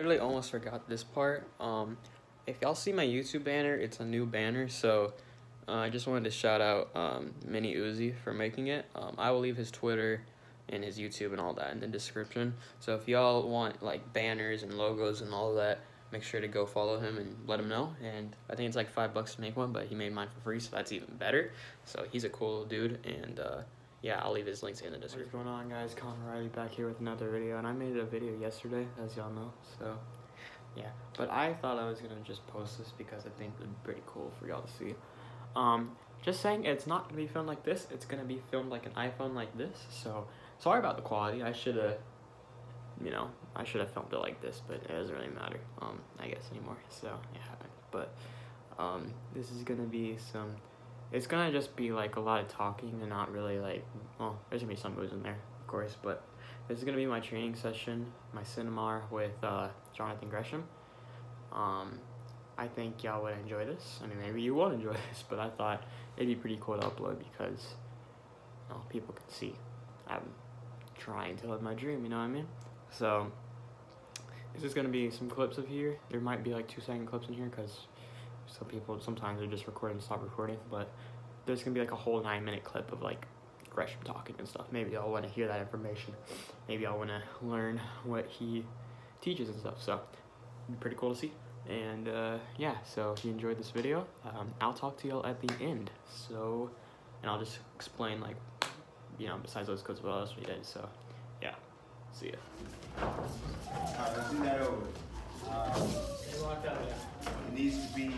literally almost forgot this part. Um, if y'all see my YouTube banner, it's a new banner, so uh, I just wanted to shout out um, MiniUzzy for making it. Um, I will leave his Twitter and his YouTube and all that in the description. So if y'all want like banners and logos and all that, make sure to go follow him and let him know. And I think it's like five bucks to make one, but he made mine for free, so that's even better. So he's a cool dude, and uh, yeah, I'll leave his links in the description. What's going on, guys? Connor Riley back here with another video, and I made a video yesterday, as y'all know. So yeah, but I thought I was gonna just post this because I think it'd be pretty cool for y'all to see. Um, just saying, it's not gonna be filmed like this. It's gonna be filmed like an iPhone like this. So sorry about the quality. I should have you know, I should have filmed it like this, but it doesn't really matter, um, I guess, anymore, so it happened, but, um, this is gonna be some, it's gonna just be, like, a lot of talking and not really, like, well, there's gonna be some moves in there, of course, but this is gonna be my training session, my Cinemar with, uh, Jonathan Gresham, um, I think y'all would enjoy this, I mean, maybe you won't enjoy this, but I thought it'd be pretty cool to upload because, you know, people can see I'm trying to live my dream, you know what I mean? So this is gonna be some clips of here. There might be like two second clips in here because some people sometimes they just record and stop recording. But there's gonna be like a whole nine minute clip of like Gresham talking and stuff. Maybe I'll want to hear that information. Maybe I'll want to learn what he teaches and stuff. So pretty cool to see. And uh, yeah, so if you enjoyed this video, um, I'll talk to y'all at the end. So, and I'll just explain like, you know, besides those codes, what else we did. So, yeah, see ya. Alright, let's do that over. It needs to be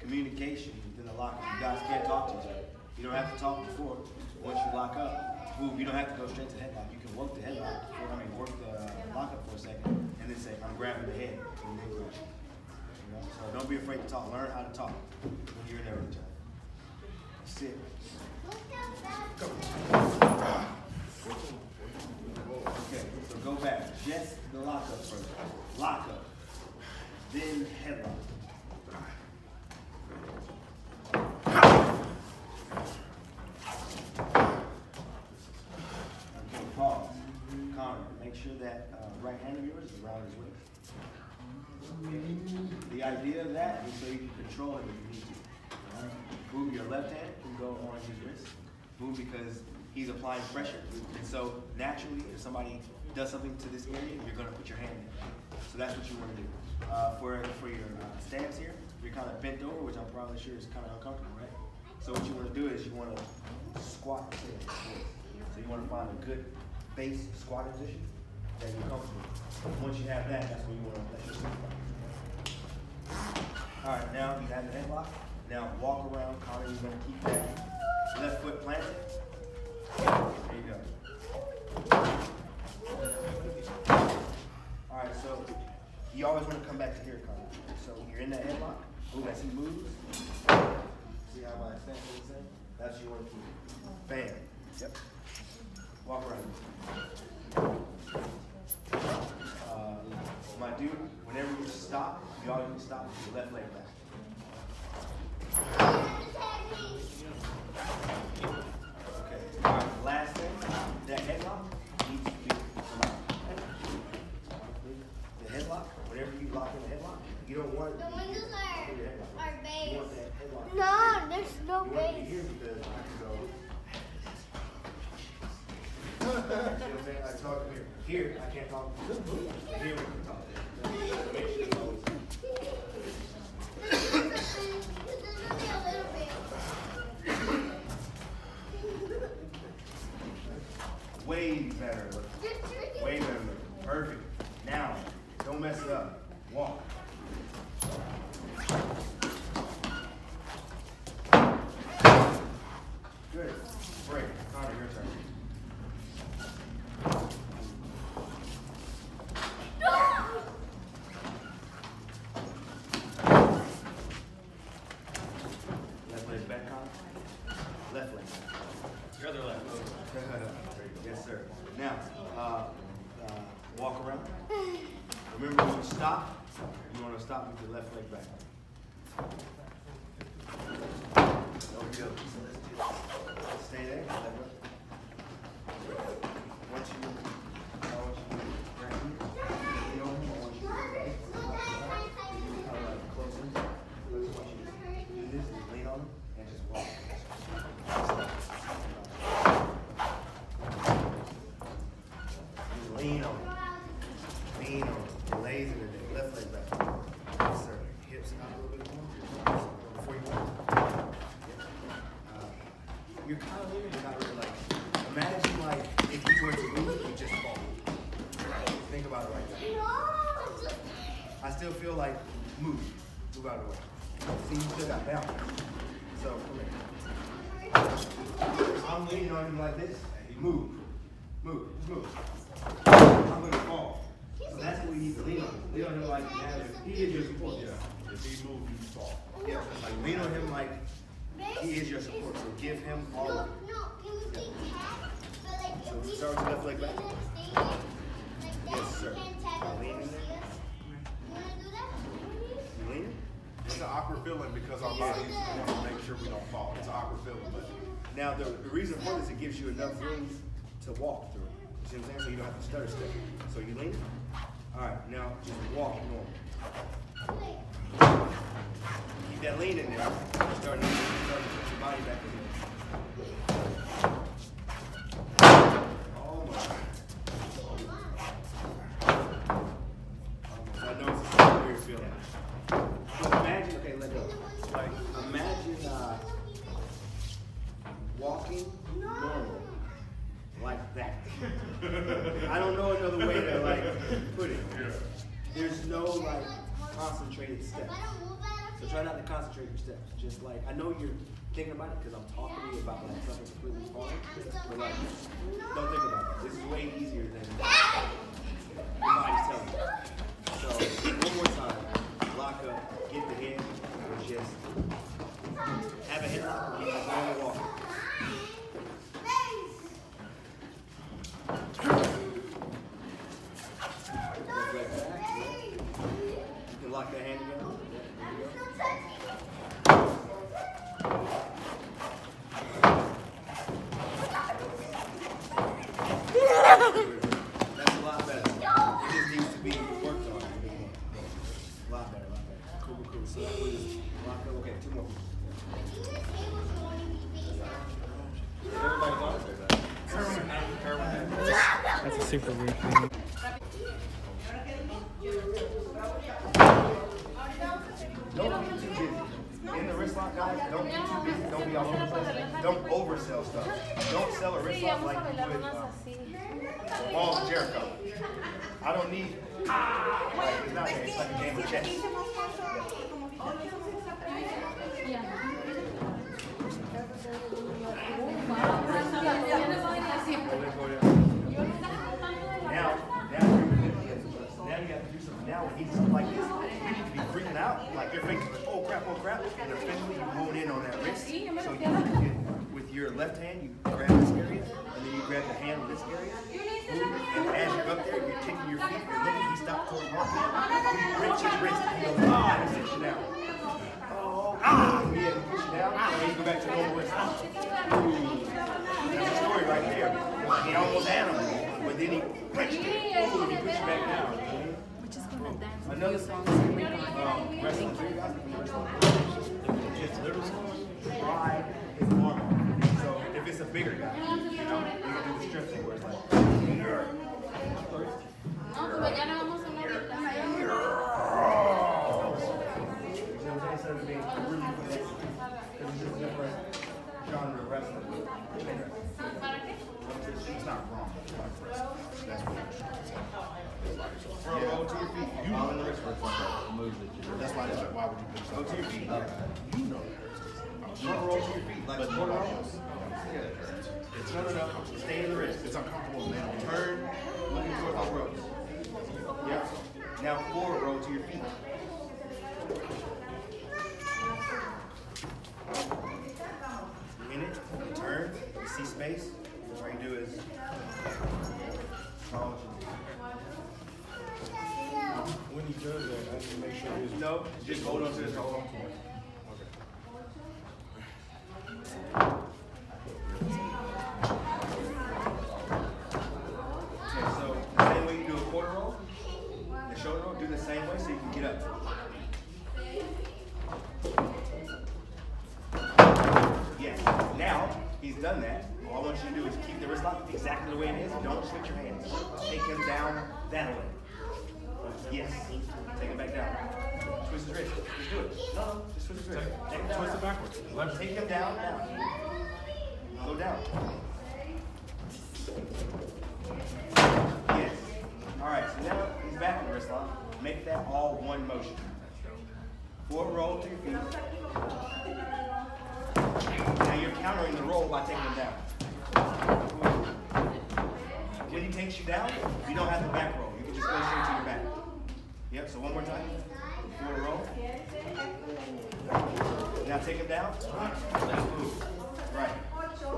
communication within the locker. You guys can't talk to each other. You don't have to talk before. Once you lock up, move. You don't have to go straight to headlock. You can work the headlock. I mean, work the lock up for a second, and then say, "I'm grabbing the head," and then. You know? So don't be afraid to talk. Learn how to talk when you're in there with each other. Sit. Okay, so go back. Just the lockup first. Lockup. Then headlock. Okay, pause. Connor, make sure that uh, right hand of yours is around his waist. The idea of that is so you can control him if you need to. Move your left hand and go on his wrist. Move because he's applying pressure. And so naturally, if somebody does something to this area, you're gonna put your hand in. So that's what you wanna do. Uh, for, for your uh, stance here, you're kind of bent over, which I'm probably sure is kind of uncomfortable, right? So what you wanna do is you wanna squat. So you wanna find a good base squatting position that you're comfortable. with. Once you have that, that's when you wanna let yourself. All right, now you have the headlock. Now walk around, Connor, you're gonna keep that left foot planted. There you. All right, so you always want to come back to here. So you're in that headlock. Move as he moves. See how my stance is same? That's what you want to keep. Bam. Yep. Walk around. Uh, my dude, whenever you stop, you need to stop with your left leg back. Okay. All right. Last thing, that headlock needs to be the headlock. Whenever you lock in the headlock, you don't want it The to be windows here. are, for your headlock. are You beige. want that headlock. No, there's no You want it to be beige. I'm saying? I talk here. Here, I can't talk. Here we can talk. Make sure it's always- Way better. look. Way better. look. Perfect. Now, don't mess it up. Walk. Good. Break. Connor, your turn. Left leg back on. Left leg. Your other leg. yes, sir. Now, uh, uh, walk around. Remember when you stop, you want to stop with your left leg back. Okie dokie. So let's do this. Stay there. Let go. Once you, I want you to grab here. You know, I want you to Lays in the day. Left leg back. Yes, sir. Hips out a little bit more. Before you move. Yeah. Uh, you're kind of leaning, you're not really like. Imagine like if you were to move, you just fall. Think about it like that. I still feel like move. Move out of the way. See, you still got balance. So come here. I'm leaning on him like this. Move. Move. Just move. I'm gonna fall. So that's what we need to lean on. Lean on him like he is your support. Yeah. If he moves, you fall. Yeah. Like lean on him like he is your support. So give him all of it. So start with the left leg back. Yes, sir. Lean in there. You leaning? It's an awkward feeling because our bodies want to make sure we don't fall. It's an awkward feeling, but Now the, the reason for this it gives you enough room to walk through. You see what I'm saying? So you don't have to stutter step. So you lean. All right. Now just walk normal. Keep that lean in there. Starting to, starting to put your body back in there. Thinking about it because I'm talking to you about like something completely foreign, but like don't think about it. This is way easier than your body's telling you. So one more time, lock up, get the head, or just have a headlock, keep it normal walking. Left leg back, yeah. You can lock that hand together. That's a lot better. It just needs to be worked on. A lot better, a lot better. Cool, cool, cool. So that was lock up. Okay, two more. Everybody's on it. That's a super weird. Don't over oversell stuff. Don't sell a wrist like uh, Jericho. I don't need. It's like a game of chess. Now, now, you're, now you got to do something. Now when he's like this, you need to be freaking out. Like you're thinking, oh crap, oh crap. And eventually you hone in on that wrist. So you, you with your left hand, you grab this area, and then you grab the hand with this area. And as you're up there, you're kicking your feet, you're looking, he stops towards Mark. You wrench his wrist, and he goes, ah, and sits you down. Oh, ah, yeah, you push it down, and then you go back to normal wrist. Ooh. That's a story right there. He almost had him, but then he wrenched it. Ooh, he pushed you back down. Another um, wrestling. Just literally try his arm. So if it's a bigger guy, you can do the strip where it's like, "Nerd." You know what I'm saying? Instead of being really good, because it's just different genre of wrestling. it's not wrong. It's like wrestling. That's what you're trying to say. Throw a roll to your feet. You know the wrist work. That's why it's like, why would you do Go to your feet. You know that hurts. Front roll to your feet, like But No, no. Stay in the wrist. It's uncomfortable now. Turn, looking towards the ropes. Yeah. Now forward roll to your feet. In it, turn, you see space. All you do is When that, I to make sure his. No, just hold on to on. Take him down that way. Yes. Take him back down. Twist his wrist. Just do it. No, no, just twist his wrist. Take. Twist it backwards. Left. Take him down, down. Go down. Yes. All right, so now he's back in the wrist lock. Make that all one motion. Forward roll to your feet. Now you're countering the roll by taking him down. When he takes you down, you don't have to back roll. You can just go straight to your back. Yep, so one more time. Forward roll. Now take him down. Let's move. Right.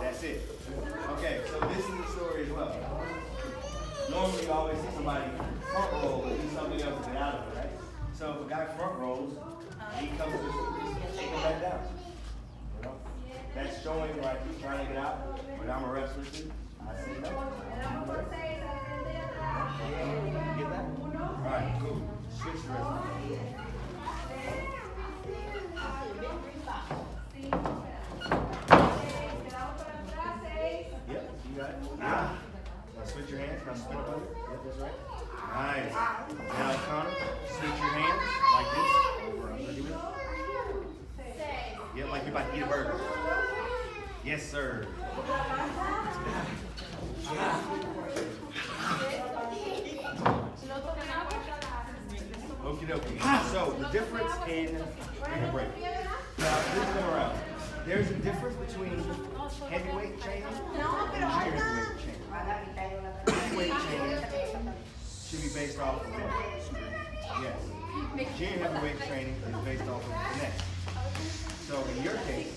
That's it. Okay, so this is the story as well. Normally you always see somebody front roll and do something else to get out of it, right? So if a guy front rolls, he comes to take him back down. You know? That's showing like he's trying to get out, but I'm a wrestler too. I see that. Get that? Alright, cool. Switch wrist. Yep, you got it. Now switch your hands. Now spin it under. Yep, that's right. Nice. Now Connor, switch your hands like this. Over under. Give it. Yep, like you're about to eat a burger. Yes, sir. Okie dokie. So the difference in a break. Now this time around, there's a difference between heavyweight training and heavyweight training. Heavyweight training should be based off of what? Yes. Junior heavyweight training is based off of finesse. So in your case,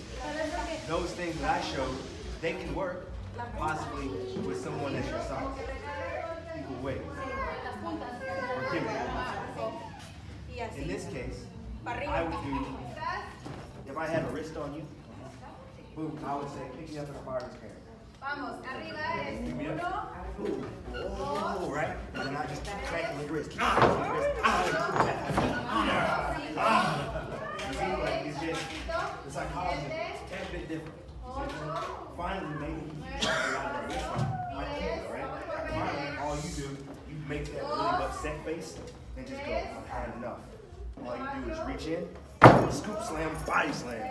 those things that I showed, they can work possibly with someone that's your size, equal weight, or given. In this case, I would do, if I had a wrist on you, boom, I would say pick me up as far as you can. Vamos, arriba es uno. Oh, right? And then I just keep cracking the wrist. Ah, wrist. Ah, ah. You see, like, it's just, the psychology is a bit different. Finally, maybe you can out of that wrist like that, right? Finally, all you do, you make that really upset face and just go, I've had enough. All you do is reach in, scoop slam, body slam.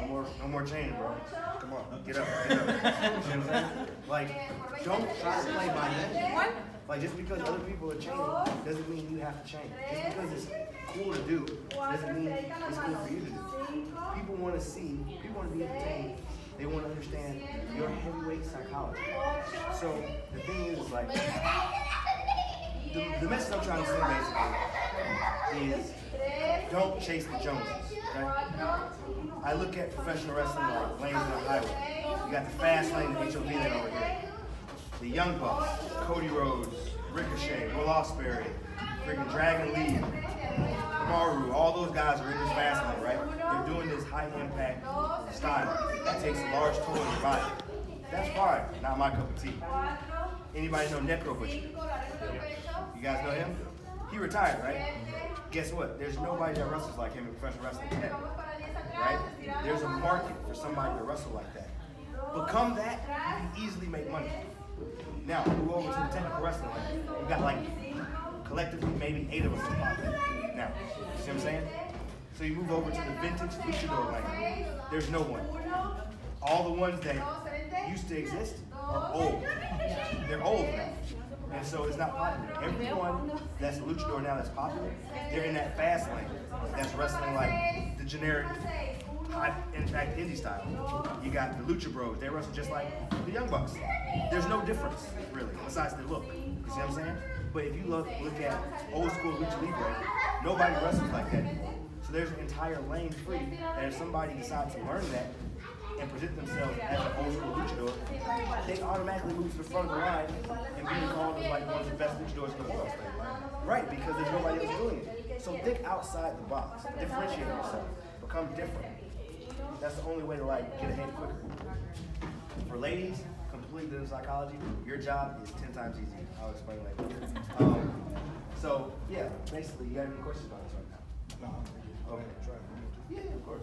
No more, no more chain, bro. Come on, get up, get up. You know what I'm saying? Like, don't try to play by them. Like, just because other people are chaining doesn't mean you have to chain. Just because it's cool to do doesn't mean it's cool for you to do. People want to see, people want to be entertained. They want to understand your heavyweight psychology. So the thing is, like, the, the message I'm trying to send basically is don't chase the Joneses. Okay? I look at professional wrestling like lanes on a highway. You got the fast lane, the HOV lane over here. The Young Bucks, Cody Rhodes, Ricochet, Will Ospreay, freaking Dragon Lee, Maru, all those guys are in this fast lane, right? They're doing this high impact style that takes a large toll on your body. That's fine, not my cup of tea. Anybody know Necro Butcher? You guys know him? He retired, right? Guess what? There's nobody that wrestles like him in professional wrestling. Right? There's a market for somebody to wrestle like that. Become that, you can easily make money. Now, move over to the technical wrestling lane. We got like collectively maybe eight of us in pop now. You see what I'm saying? So you move over to the vintage luchador lane. There's no one. All the ones that used to exist are old. They're old now. And so it's not popular. Everyone that's a luchador now that's popular, they're in that fast lane. That's wrestling like the generic high impact indie style. You got the Lucha Bros, they wrestle just like the Young Bucks. There's no difference, really, besides the look. You see what I'm saying? But if you look look at old school Lucha Libre, nobody wrestles like that anymore. So there's an entire lane free that if somebody decides to learn that and present themselves as an old school luchador, they automatically move to the front of the line and being called like one of the best luchadors in the world. Right, because there's nobody else doing it. So think outside the box. Differentiate yourself. Become different. That's the only way to like get ahead quicker. For ladies, completely different psychology. Your job is ten times easier. I'll explain later. Um, so yeah, basically, you got any questions about this right now? No. Okay. Try. Yeah, of course.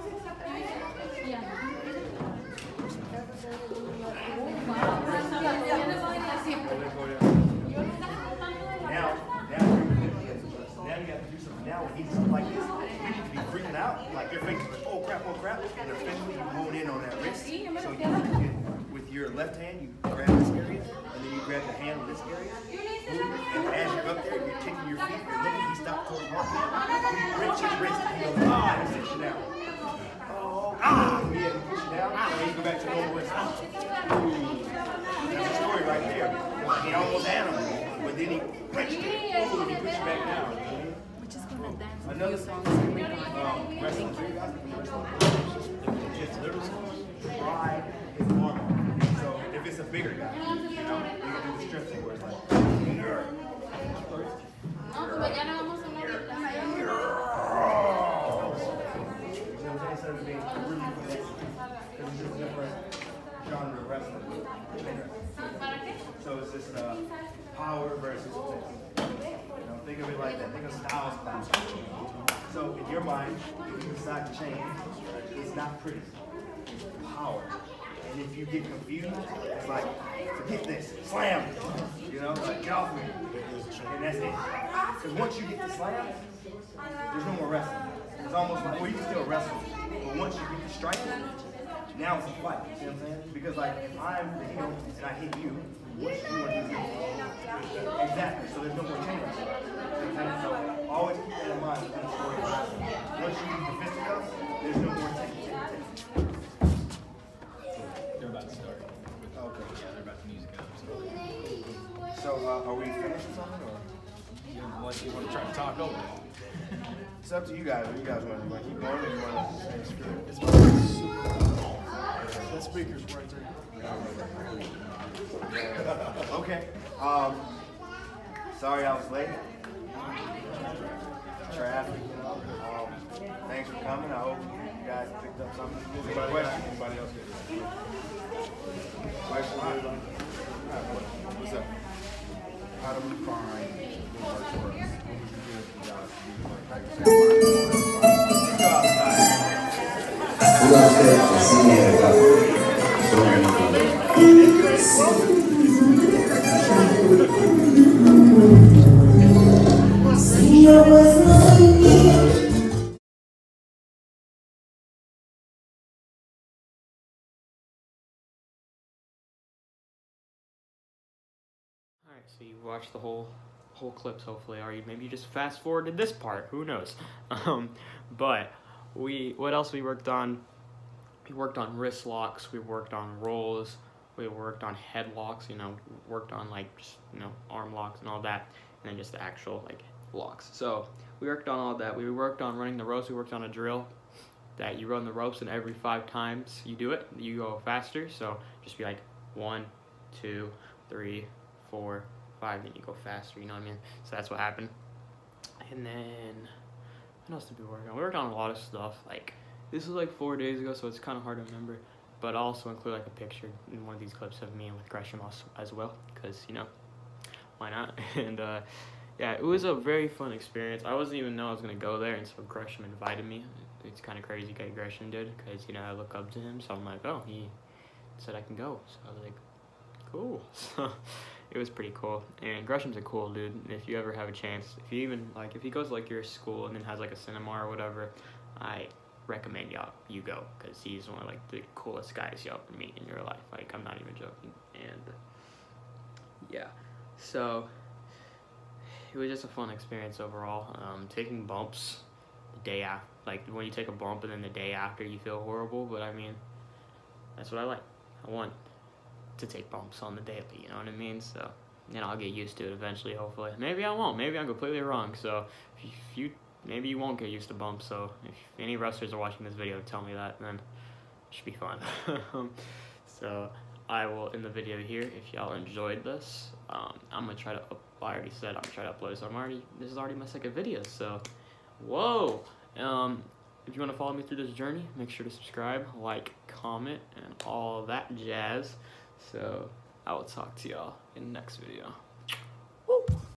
Now, now, you got to do something. Now when he does something like this, you need to be freaking out. Like your fingers, like, oh crap, oh crap, and eventually you hone in on that wrist. So you, you with your left hand, you grab this area, and then you grab the hand with this area. And as you're up there, you're kicking your feet, you're looking, he stops towards heart You wrench wrist, and ah, and you. Oh, ah, yeah, you push it down, and then you go back to normal wrist. Ooh. That's a story right there. He almost had him, but then he wrenched it. And he pushed back down. Another thing, um, wrestling too, guys, wrestling, just literally drive his arm. So if it's a bigger guy, you know, you can do the strip thing where it's like, "Nerd." You know what I'm saying? Instead of being really connected, because it's a different genre of wrestling. Just uh, power versus fitness. You know, think of it like that. Think of styles. So in your mind, if you decide to change, it's not pretty. It's power. And if you get confused, it's like, forget this, slam. You know, like get off me. And that's it. Because once you get the slam, there's no more wrestling. It's almost like, well, you can still wrestle, but once you get the strike, now it's a fight. You know what I'm saying? Because like, if I'm the heel and I hit you, what you want to do? Exactly. So there's no more change. You know what I'm saying? So always keep that in mind in the story of. Once you use the fisticuffs, there's no more take. They're about to start. Okay. Yeah, they're about to music up. So, So uh, are we finished or something? Or? unless you want to try to talk over it. It's up to you guys. What you guys want? You want to keep going or you want to say screw it? It's super That speaker's right there. Okay. Um, sorry I was late. Traffic. Um, thanks for coming. I hope you guys picked up something. Any questions? Anybody else get this? Questions? What's up? How do we find the work for us? What would you do if you guys do like, like you said, Let's go outside. So you watched the whole whole clips hopefully, or you maybe you just fast forwarded this part, who knows? Um, but we what else we worked on? We worked on wrist locks, we worked on rolls, we worked on headlocks, you know, worked on like just, you know, arm locks and all that, and then just the actual like locks. So we worked on all that. We worked on running the ropes, we worked on a drill that you run the ropes and every five times you do it, you go faster. So just be like one, two, three, four, five, then you go faster, you know what I mean? So that's what happened. And then, what else did we work on? We worked on a lot of stuff. Like, this was like four days ago, so it's kind of hard to remember. But I'll also include like a picture in one of these clips of me with Gresham as, well, because, you know, why not? and, uh, yeah, it was a very fun experience. I wasn't even know I was to go there, and so Gresham invited me. It's kind of crazy guy Gresham did, because, you know, I look up to him, so I'm like, oh, he said I can go. So I was like, cool. So it was pretty cool. And Gresham's a cool dude. If you ever have a chance, if you even like, if he goes like your school and then has like a cinema or whatever, I recommend y'all you go because he's one of like the coolest guys y'all ever meet in your life. Like I'm not even joking. And yeah, so it was just a fun experience overall. Um, taking bumps the day after, like when you take a bump and then the day after you feel horrible. But I mean, that's what I like. I want to take bumps on the daily, you know what I mean? So, and I'll get used to it eventually, hopefully. Maybe I won't. Maybe I'm completely wrong. So, if you, if you maybe you won't get used to bumps. So, if any wrestlers are watching this video, tell me that, then it should be fun. so, I will end the video here. If y'all enjoyed this, um, I'm gonna try to. I already said I'm gonna try to upload. So I'm already. This is already my second video. So, whoa. Um, if you want to follow me through this journey, make sure to subscribe, like, comment, and all that jazz. So I will talk to y'all in the next video.